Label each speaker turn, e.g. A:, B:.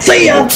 A: 飞呀